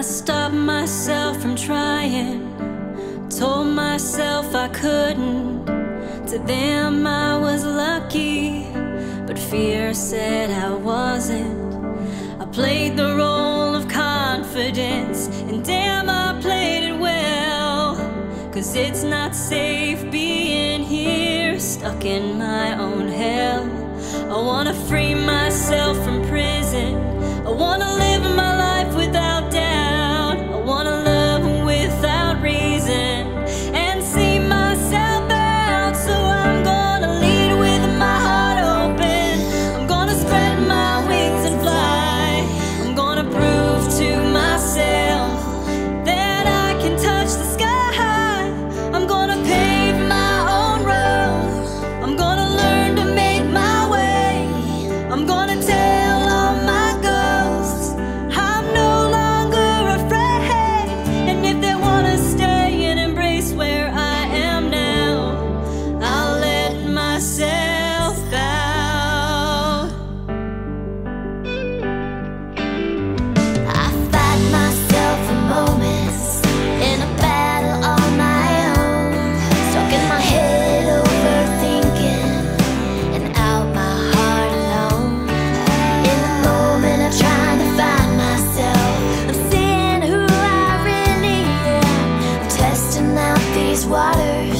I stopped myself from trying, told myself I couldn't. To them I was lucky, but fear said I wasn't. I played the role of confidence, and damn, I played it well. Cause it's not safe being here, stuck in my own hell. I wanna free myself waters.